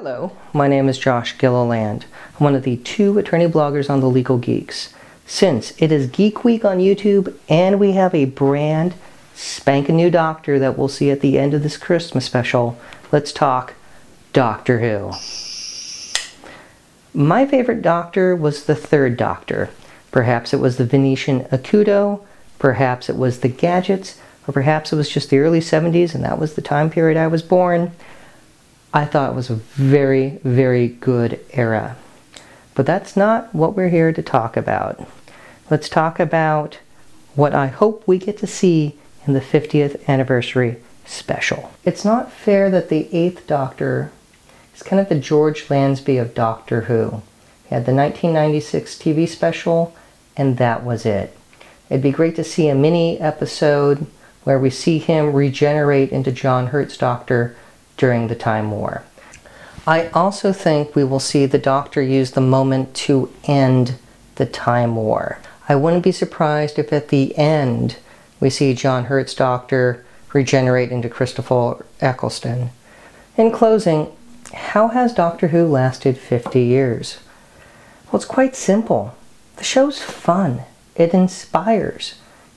Hello, my name is Josh Gilliland. I'm one of the two attorney bloggers on the Legal Geeks. Since it is Geek Week on YouTube and we have a brand spanking new doctor that we'll see at the end of this Christmas special, let's talk Doctor Who. My favorite doctor was the third doctor. Perhaps it was the Venusian aikido, perhaps it was the Gadgets, or perhaps it was just the early 70s and that was the time period I was born. I thought it was a very, very good era. But that's not what we're here to talk about. Let's talk about what I hope we get to see in the 50th anniversary special. It's not fair that the Eighth Doctor is kind of the George Lazenby of Doctor Who. He had the 1996 TV special, and that was it. It'd be great to see a mini episode where we see him regenerate into John Hurt's Doctor during the Time War. I also think we will see the Doctor use the moment to end the Time War. I wouldn't be surprised if at the end we see John Hurt's Doctor regenerate into Christopher Eccleston. In closing, how has Doctor Who lasted 50 years? Well, it's quite simple. The show's fun. It inspires.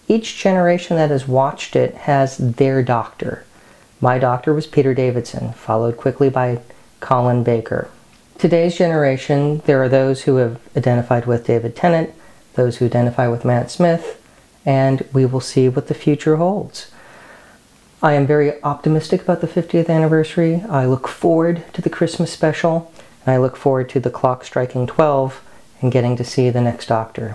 Each generation that has watched it has their doctor. My doctor was Peter Davison, followed quickly by Colin Baker. Today's generation, there are those who have identified with David Tennant, those who identify with Matt Smith, and we will see what the future holds. I am very optimistic about the 50th anniversary. I look forward to the Christmas special, and I look forward to the clock striking 12 and getting to see the next Doctor.